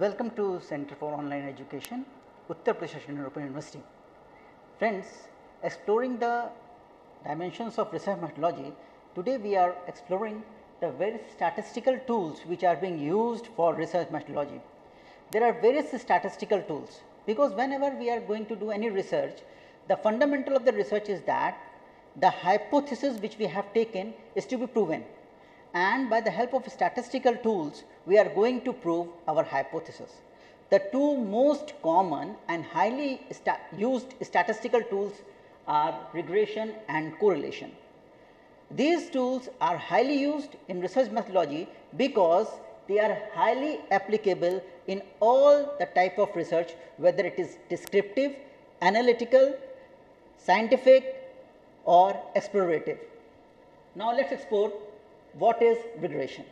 Welcome to Center for Online Education, Uttar Pradesh Open University. Friends, exploring the dimensions of research methodology, today we are exploring the various statistical tools which are being used for research methodology. There are various statistical tools because whenever we are going to do any research, the fundamental of the research is that the hypothesis which we have taken is to be proven and by the help of statistical tools we are going to prove our hypothesis. The two most common and highly sta used statistical tools are regression and correlation. These tools are highly used in research methodology because they are highly applicable in all the type of research whether it is descriptive, analytical, scientific or explorative. Now, let us explore what is regression.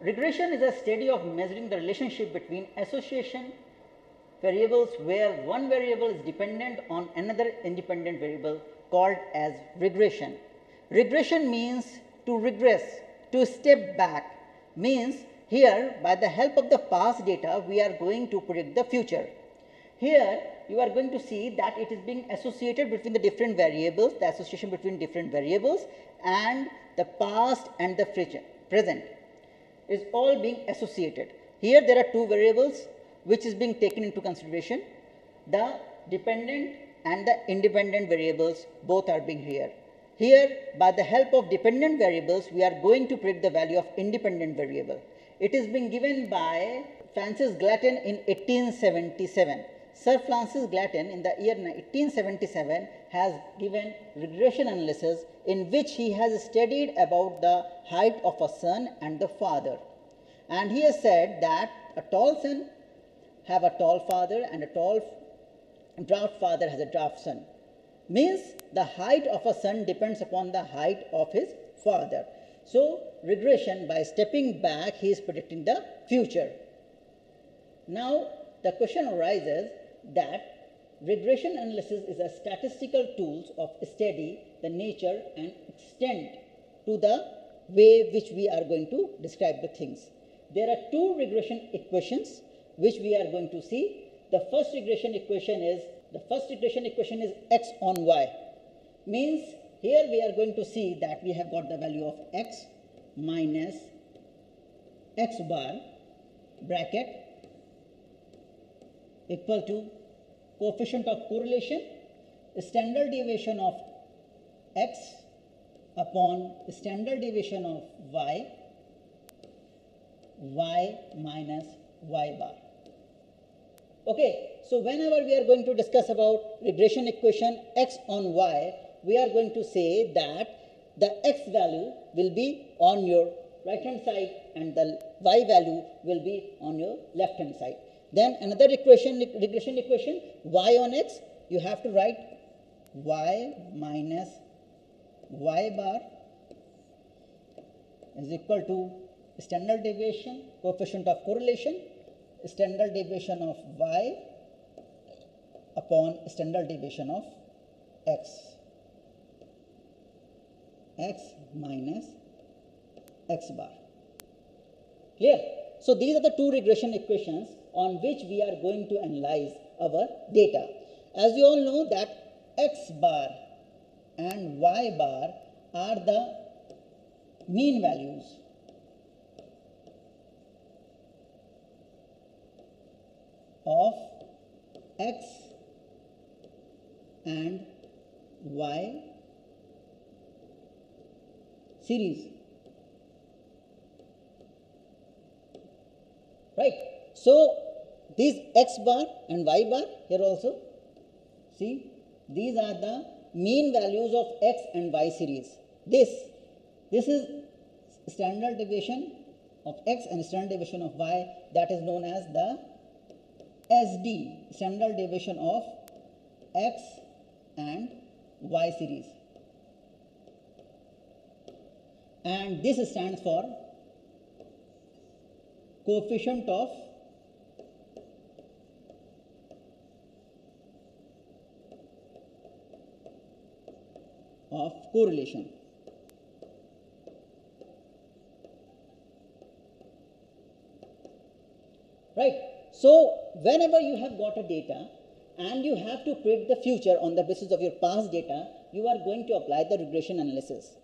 Regression is a study of measuring the relationship between association variables where one variable is dependent on another independent variable called as regression. Regression means to regress, to step back means here by the help of the past data we are going to predict the future. Here you are going to see that it is being associated between the different variables, the association between different variables and the past and the present is all being associated. Here there are two variables which is being taken into consideration. The dependent and the independent variables both are being here. Here by the help of dependent variables we are going to predict the value of independent variable. It is being given by Francis Galton in 1877. Sir Francis Galton in the year 1877 has given regression analysis in which he has studied about the height of a son and the father. And he has said that a tall son have a tall father and a tall dwarf father has a dwarf son. Means the height of a son depends upon the height of his father. So, regression by stepping back he is predicting the future. Now, the question arises that regression analysis is a statistical tools of study the nature and extent to the way which we are going to describe the things. There are two regression equations which we are going to see. The first regression equation is the first regression equation is x on y means here we are going to see that we have got the value of x minus x bar bracket equal to coefficient of correlation, standard deviation of x upon standard deviation of y, y minus y bar. Okay, so whenever we are going to discuss about regression equation x on y, we are going to say that the x value will be on your right hand side and the y value will be on your left hand side. Then another equation, regression equation, y on x, you have to write y minus y bar is equal to standard deviation, coefficient of correlation, standard deviation of y upon standard deviation of x, x minus x bar. Clear? So, these are the two regression equations on which we are going to analyze our data. As you all know that x bar and y bar are the mean values. Of x and y series. Right? So these x bar and y bar here also see these are the mean values of x and y series. This this is standard deviation of x and standard deviation of y that is known as the SD standard deviation of x and y series and this stands for coefficient of of correlation. right? So, whenever you have got a data and you have to predict the future on the basis of your past data, you are going to apply the regression analysis.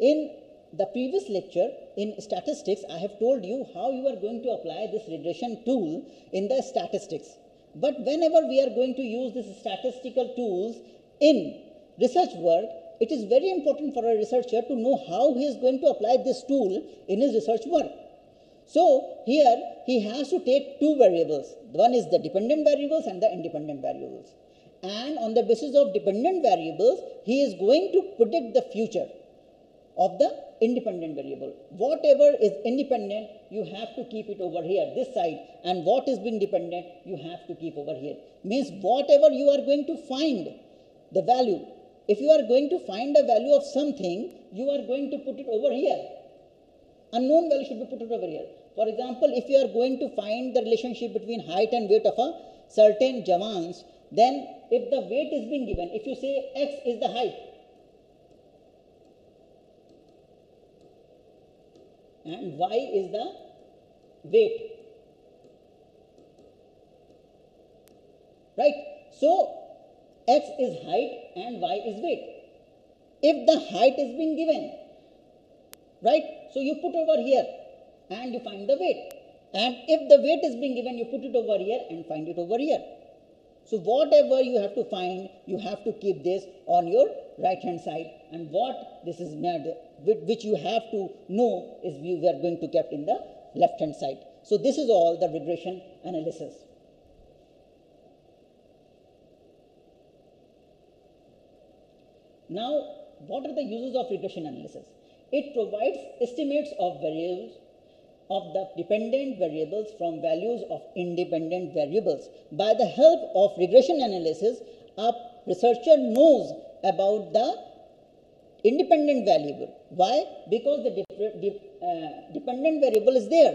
In the previous lecture in statistics, I have told you how you are going to apply this regression tool in the statistics. But whenever we are going to use these statistical tools in research work, it is very important for a researcher to know how he is going to apply this tool in his research work. So, here he has to take two variables. One is the dependent variables and the independent variables. And on the basis of dependent variables, he is going to predict the future of the independent variable. Whatever is independent, you have to keep it over here, this side, and what is being dependent, you have to keep over here. Means whatever you are going to find the value, if you are going to find a value of something, you are going to put it over here. Unknown value should be put over here. For example, if you are going to find the relationship between height and weight of a certain Jawans, then if the weight is being given, if you say x is the height, and y is the weight. Right? So, x is height and y is weight. If the height is being given, right? So, you put over here and you find the weight. And if the weight is being given, you put it over here and find it over here. So, whatever you have to find, you have to keep this on your right hand side and what this is which you have to know is we are going to kept in the left hand side. So, this is all the regression analysis. Now, what are the uses of regression analysis? It provides estimates of variables of the dependent variables from values of independent variables. By the help of regression analysis, a researcher knows about the independent variable. Why? Because the uh, dependent variable is there.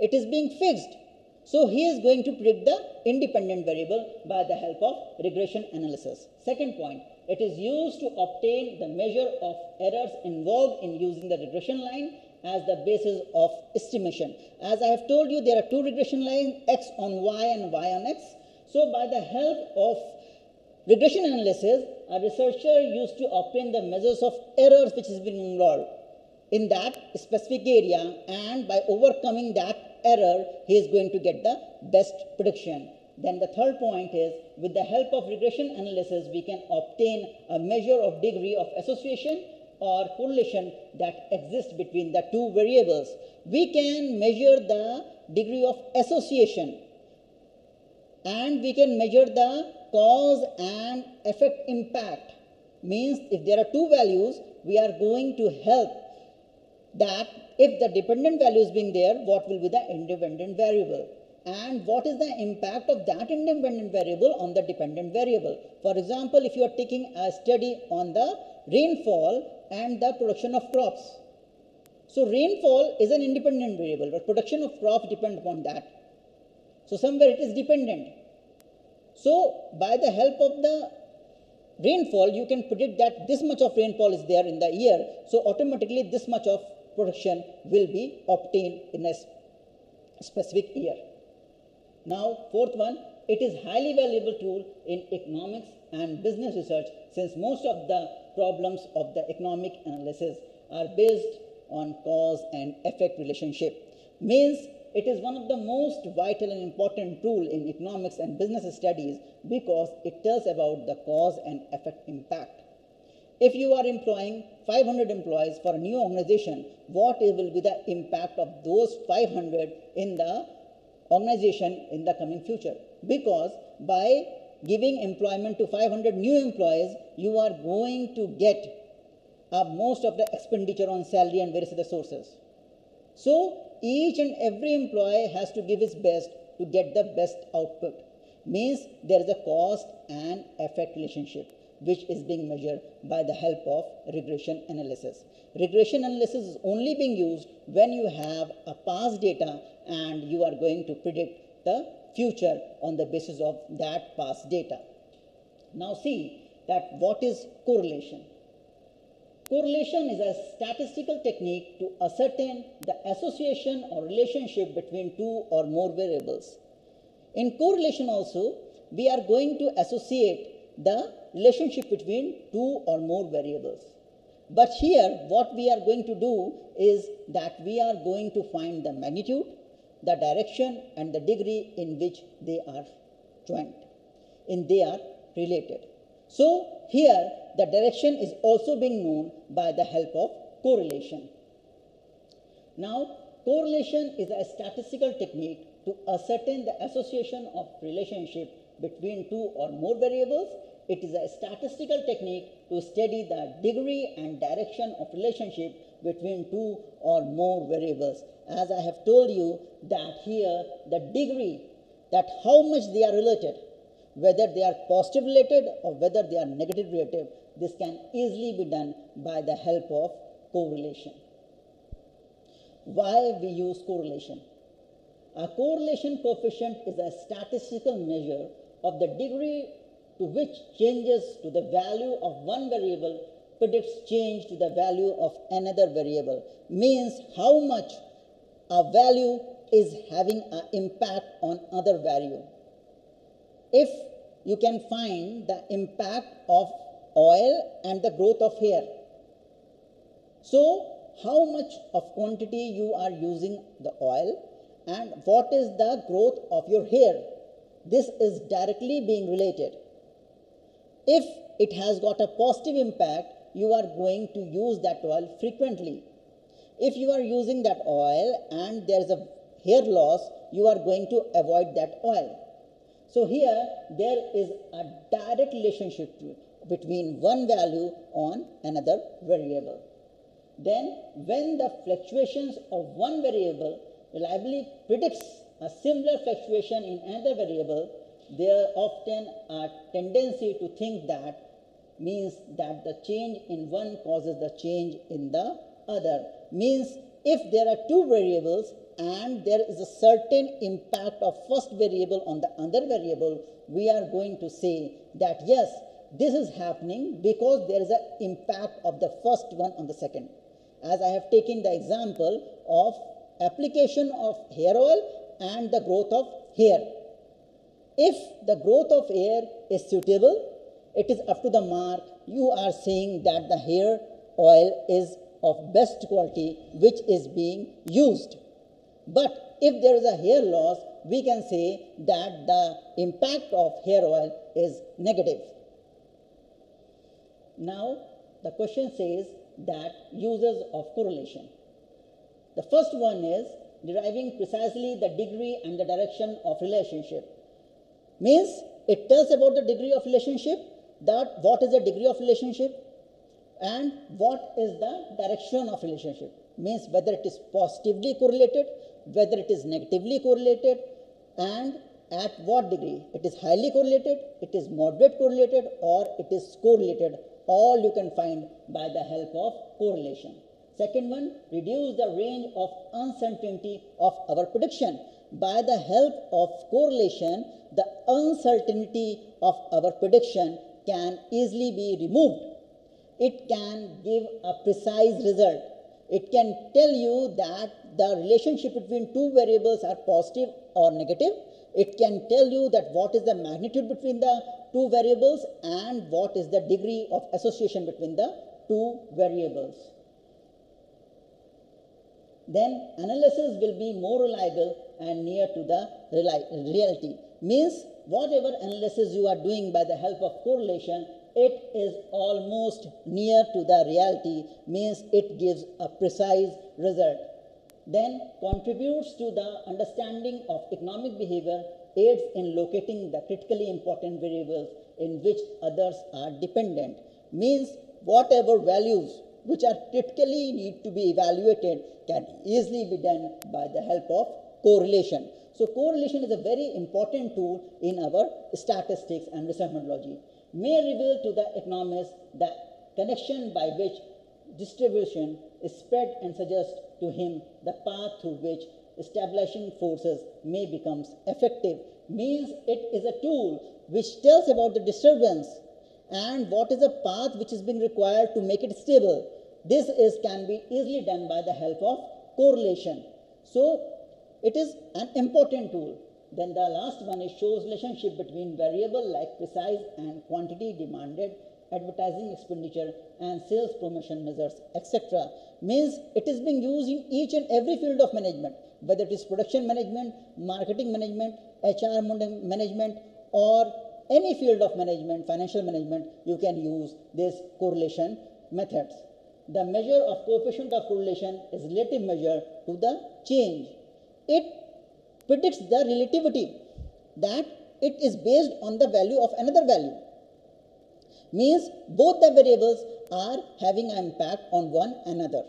It is being fixed. So, he is going to predict the independent variable by the help of regression analysis. Second point, it is used to obtain the measure of errors involved in using the regression line as the basis of estimation. As I have told you, there are two regression lines, x on y and y on x. So, by the help of regression analysis, a researcher used to obtain the measures of errors which has been involved in that specific area and by overcoming that error, he is going to get the best prediction. Then the third point is with the help of regression analysis, we can obtain a measure of degree of association or correlation that exists between the two variables. We can measure the degree of association and we can measure the cause and effect impact means if there are two values we are going to help that if the dependent value is being there what will be the independent variable and what is the impact of that independent variable on the dependent variable for example if you are taking a study on the rainfall and the production of crops so rainfall is an independent variable but production of crops depend upon that so somewhere it is dependent so, by the help of the rainfall, you can predict that this much of rainfall is there in the year. So, automatically this much of production will be obtained in a specific year. Now, fourth one, it is highly valuable tool in economics and business research since most of the problems of the economic analysis are based on cause and effect relationship. Means it is one of the most vital and important tool in economics and business studies because it tells about the cause and effect impact. If you are employing 500 employees for a new organization, what will be the impact of those 500 in the organization in the coming future? Because by giving employment to 500 new employees, you are going to get uh, most of the expenditure on salary and various other sources. So each and every employee has to give his best to get the best output. Means there is a cost and effect relationship which is being measured by the help of regression analysis. Regression analysis is only being used when you have a past data and you are going to predict the future on the basis of that past data. Now see that what is correlation? Correlation is a statistical technique to ascertain the association or relationship between two or more variables. In correlation also, we are going to associate the relationship between two or more variables. But here, what we are going to do is that we are going to find the magnitude, the direction, and the degree in which they are joined, in they are related. So, here the direction is also being known by the help of correlation. Now, correlation is a statistical technique to ascertain the association of relationship between two or more variables. It is a statistical technique to study the degree and direction of relationship between two or more variables. As I have told you that here the degree that how much they are related, whether they are positive related or whether they are negative related, this can easily be done by the help of correlation. Why we use correlation? A correlation coefficient is a statistical measure of the degree to which changes to the value of one variable predicts change to the value of another variable means how much a value is having an impact on other value. If you can find the impact of oil and the growth of hair. So, how much of quantity you are using the oil and what is the growth of your hair. This is directly being related. If it has got a positive impact, you are going to use that oil frequently. If you are using that oil and there is a hair loss, you are going to avoid that oil. So here there is a direct relationship between one value on another variable. Then when the fluctuations of one variable reliably predicts a similar fluctuation in another variable, there often a tendency to think that means that the change in one causes the change in the other. Means if there are two variables and there is a certain impact of first variable on the other variable, we are going to say that yes, this is happening because there is an impact of the first one on the second. As I have taken the example of application of hair oil and the growth of hair. If the growth of hair is suitable, it is up to the mark, you are saying that the hair oil is of best quality which is being used. But if there is a hair loss, we can say that the impact of hair oil is negative. Now, the question says that uses of correlation. The first one is deriving precisely the degree and the direction of relationship means it tells about the degree of relationship that what is the degree of relationship and what is the direction of relationship. Means whether it is positively correlated whether it is negatively correlated and at what degree. It is highly correlated it is moderate correlated or it is correlated. All you can find by the help of correlation. Second one reduce the range of uncertainty of our prediction. By the help of correlation, the uncertainty of our prediction can easily be removed. It can give a precise result. It can tell you that the relationship between two variables are positive or negative. It can tell you that what is the magnitude between the two variables and what is the degree of association between the two variables then analysis will be more reliable and near to the reality. Means whatever analysis you are doing by the help of correlation, it is almost near to the reality, means it gives a precise result. Then contributes to the understanding of economic behavior, aids in locating the critically important variables in which others are dependent. Means whatever values which are typically need to be evaluated can easily be done by the help of correlation. So correlation is a very important tool in our statistics and methodology. May reveal to the economist the connection by which distribution is spread and suggest to him the path through which establishing forces may become effective means it is a tool which tells about the disturbance and what is the path which is being required to make it stable this is can be easily done by the help of correlation. So it is an important tool. Then the last one is shows relationship between variable like precise and quantity demanded, advertising expenditure and sales promotion measures, etc. Means it is being used in each and every field of management, whether it is production management, marketing management, HR management, or any field of management, financial management, you can use this correlation methods. The measure of coefficient of correlation is relative measure to the change. It predicts the relativity that it is based on the value of another value. Means both the variables are having an impact on one another.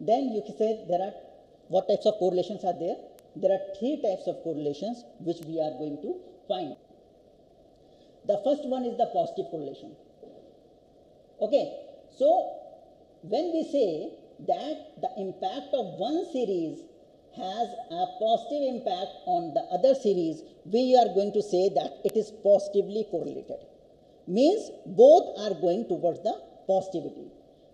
Then you can say there are what types of correlations are there? There are three types of correlations which we are going to find. The first one is the positive correlation. Okay, so when we say that the impact of one series has a positive impact on the other series, we are going to say that it is positively correlated. Means both are going towards the positivity.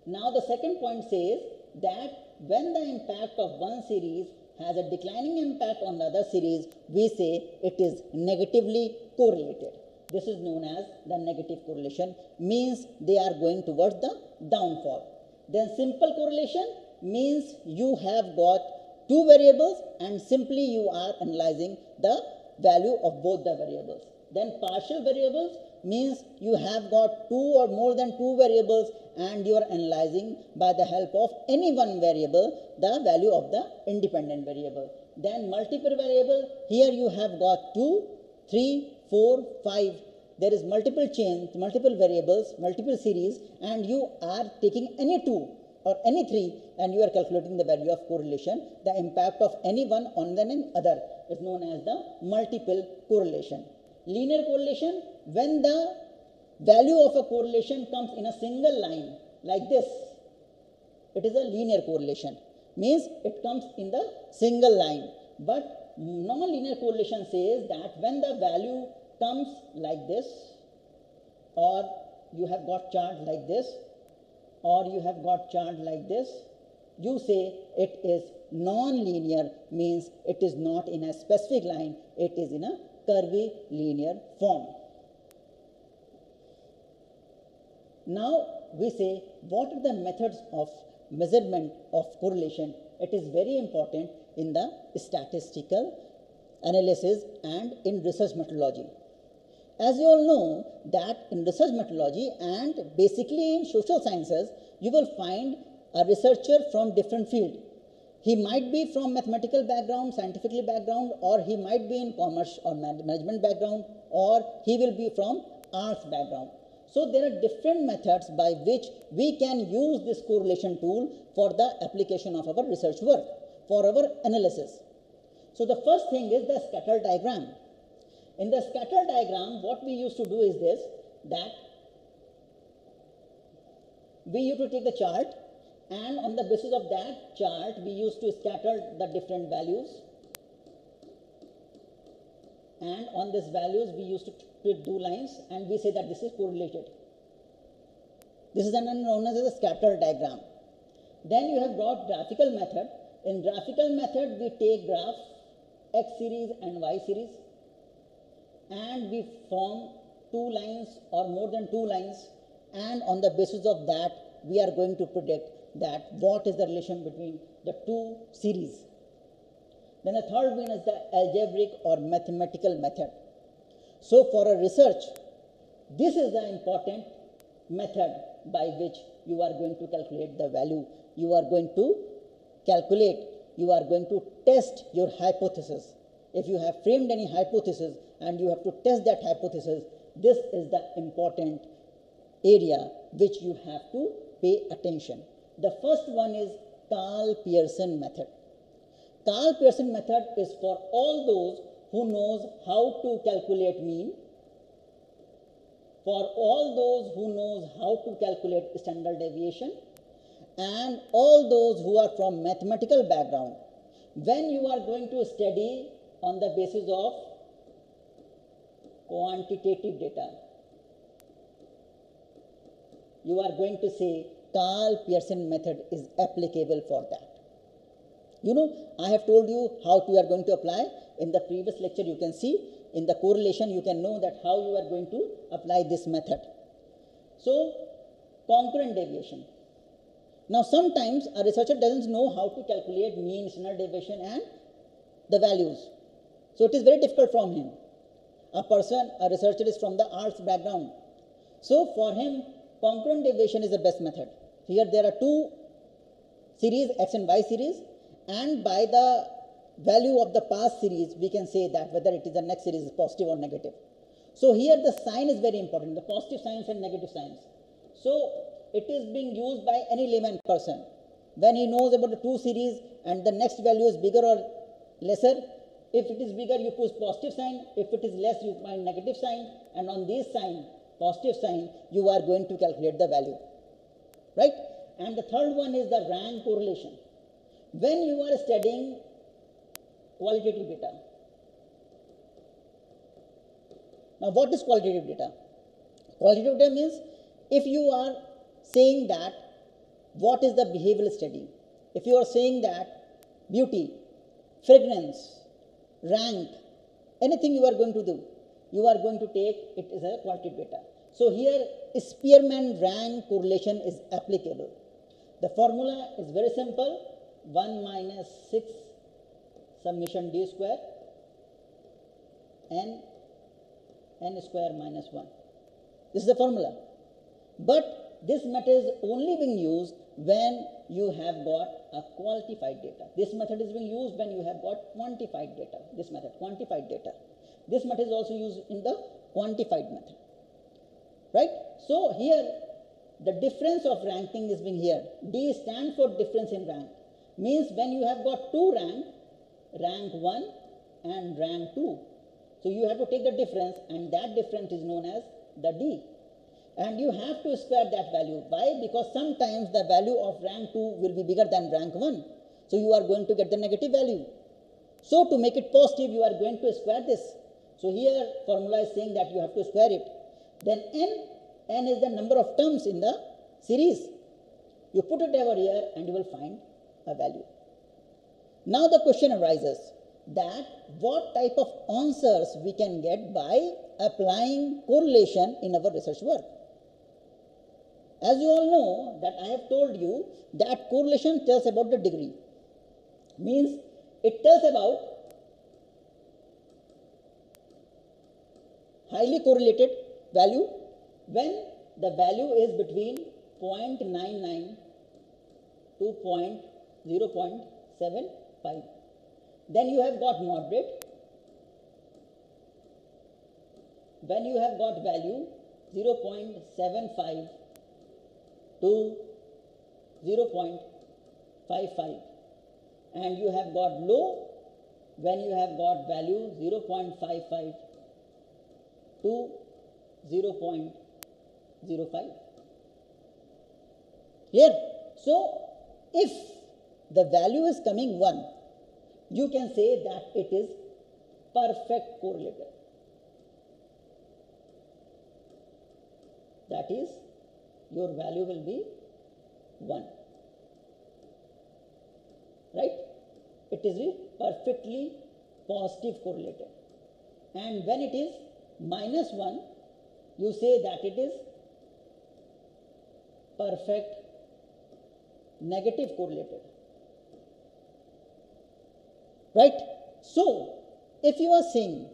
Now the second point says that when the impact of one series has a declining impact on the other series, we say it is negatively correlated. This is known as the negative correlation, means they are going towards the downfall. Then simple correlation means you have got two variables and simply you are analyzing the value of both the variables. Then partial variables means you have got two or more than two variables and you are analyzing by the help of any one variable the value of the independent variable. Then multiple variable, here you have got two, three, four, five. There is multiple chains, multiple variables, multiple series and you are taking any two or any three and you are calculating the value of correlation, the impact of any one on the other is known as the multiple correlation. Linear correlation, when the value of a correlation comes in a single line like this, it is a linear correlation. Means it comes in the single line. But non-linear correlation says that when the value comes like this or you have got chart like this or you have got chart like this, you say it is non-linear means it is not in a specific line, it is in a curvy linear form. Now we say what are the methods of measurement of correlation? It is very important in the statistical analysis and in research methodology. As you all know that in research methodology and basically in social sciences, you will find a researcher from different field. He might be from mathematical background, scientifically background, or he might be in commerce or management background, or he will be from arts background. So there are different methods by which we can use this correlation tool for the application of our research work, for our analysis. So the first thing is the scatter diagram. In the scatter diagram, what we used to do is this, that we used to take the chart and on the basis of that chart, we used to scatter the different values. And on these values, we used to put two lines and we say that this is correlated. This is known as a scatter diagram. Then you have got graphical method. In graphical method, we take graph X series and Y series and we form two lines or more than two lines and on the basis of that we are going to predict that what is the relation between the two series. Then the third one is the algebraic or mathematical method. So for a research, this is the important method by which you are going to calculate the value. You are going to calculate, you are going to test your hypothesis. If you have framed any hypothesis, and you have to test that hypothesis. This is the important area which you have to pay attention. The first one is Karl Pearson method. Karl Pearson method is for all those who knows how to calculate mean, for all those who knows how to calculate standard deviation, and all those who are from mathematical background. When you are going to study on the basis of quantitative data. You are going to say Karl Pearson method is applicable for that. You know, I have told you how you are going to apply. In the previous lecture, you can see in the correlation, you can know that how you are going to apply this method. So, concurrent deviation. Now, sometimes a researcher doesn't know how to calculate mean, standard deviation and the values. So, it is very difficult from him. A person, a researcher is from the arts background. So, for him, concurrent deviation is the best method. Here there are two series, x and y series, and by the value of the past series, we can say that whether it is the next series is positive or negative. So, here the sign is very important, the positive signs and negative signs. So, it is being used by any layman person. When he knows about the two series and the next value is bigger or lesser, if it is bigger, you put positive sign. If it is less, you find negative sign. And on this sign, positive sign, you are going to calculate the value. Right? And the third one is the rank correlation. When you are studying qualitative data. Now, what is qualitative data? Qualitative data means if you are saying that what is the behavioral study, if you are saying that beauty, fragrance, rank, anything you are going to do, you are going to take it as a qualitative data. So here Spearman rank correlation is applicable. The formula is very simple 1 minus 6 summation d square n n square minus 1. This is the formula. But this method is only being used when you have got a qualified data. This method is being used when you have got quantified data. This method, quantified data. This method is also used in the quantified method. Right? So here the difference of ranking is being here. D stands for difference in rank. Means when you have got two rank, rank 1 and rank 2. So you have to take the difference and that difference is known as the D and you have to square that value. Why? Because sometimes the value of rank 2 will be bigger than rank 1. So you are going to get the negative value. So to make it positive, you are going to square this. So here formula is saying that you have to square it. Then n, n is the number of terms in the series. You put it over here and you will find a value. Now the question arises that what type of answers we can get by applying correlation in our research work. As you all know that I have told you that correlation tells about the degree. Means it tells about highly correlated value when the value is between 0.99 to 0.75. Then you have got moderate. When you have got value 0.75 to 0.55 and you have got low when you have got value 0.55 to 0.05 here so if the value is coming 1 you can say that it is perfect correlated that is your value will be 1. Right? It is perfectly positive correlated. And when it is minus 1, you say that it is perfect negative correlated. Right? So, if you are saying,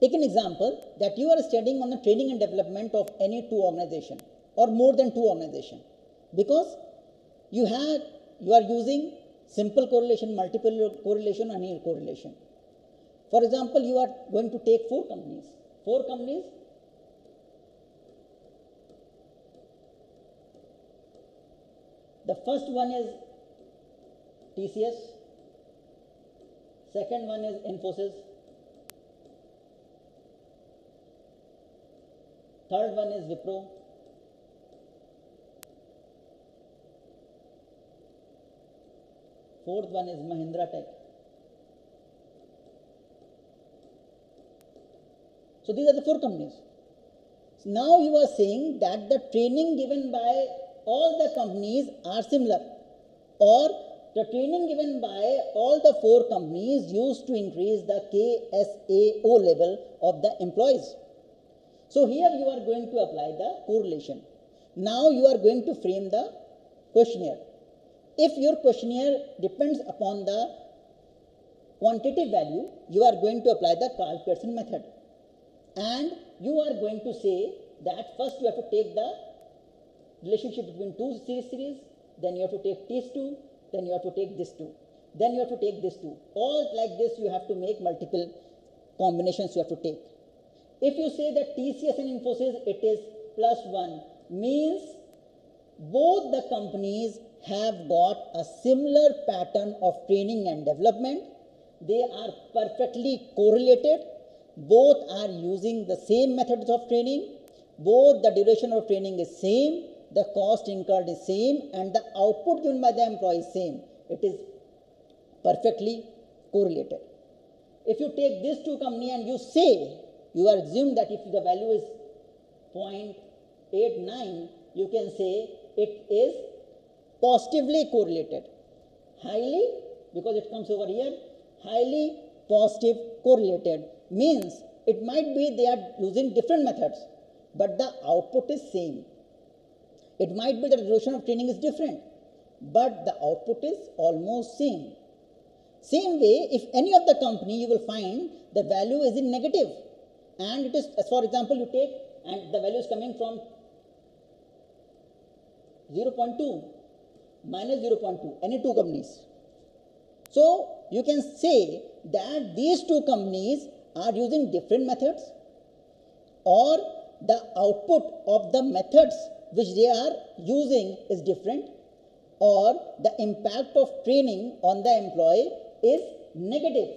take an example that you are studying on the training and development of any two organization or more than two organization because you have you are using simple correlation, multiple correlation, and near correlation. For example, you are going to take four companies. Four companies. The first one is TCS. Second one is Infosys. Third one is Wipro. Fourth one is Mahindra Tech. So these are the four companies. So now you are saying that the training given by all the companies are similar or the training given by all the four companies used to increase the KSAO level of the employees. So here you are going to apply the correlation. Now you are going to frame the questionnaire. If your questionnaire depends upon the quantitative value, you are going to apply the Karl Pearson method. And you are going to say that first you have to take the relationship between two series series, then you have to take these two, then you have to take this two, then you have to take this two. All like this you have to make multiple combinations you have to take. If you say that TCS and Infosys it is plus 1 means both the companies have got a similar pattern of training and development. They are perfectly correlated. Both are using the same methods of training. Both the duration of training is same the cost incurred is same and the output given by the employee is same. It is perfectly correlated. If you take these two company and you say, you are assumed that if the value is 0.89, you can say it is positively correlated. Highly, because it comes over here, highly positive correlated means it might be they are using different methods, but the output is same. It might be the duration of training is different, but the output is almost same. Same way, if any of the company you will find the value is in negative and it is, as for example, you take and the value is coming from 0.2 minus 0.2, any two companies. So, you can say that these two companies are using different methods or the output of the methods which they are using is different or the impact of training on the employee is negative.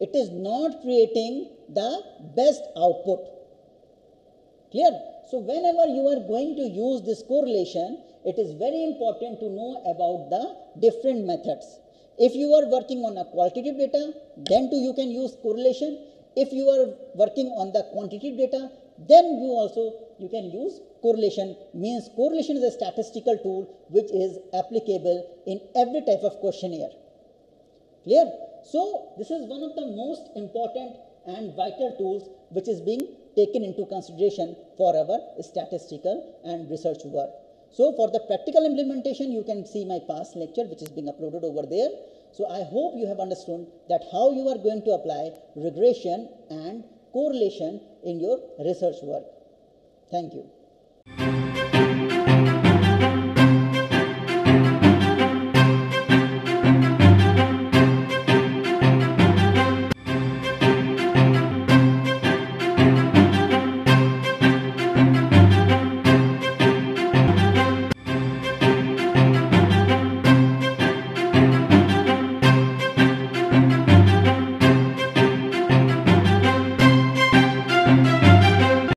It is not creating the best output. Clear? So, whenever you are going to use this correlation, it is very important to know about the different methods. If you are working on a qualitative data, then too you can use correlation. If you are working on the quantitative data, then you also you can use correlation means correlation is a statistical tool which is applicable in every type of questionnaire clear so this is one of the most important and vital tools which is being taken into consideration for our statistical and research work so for the practical implementation you can see my past lecture which is being uploaded over there so i hope you have understood that how you are going to apply regression and correlation in your research work. Thank you.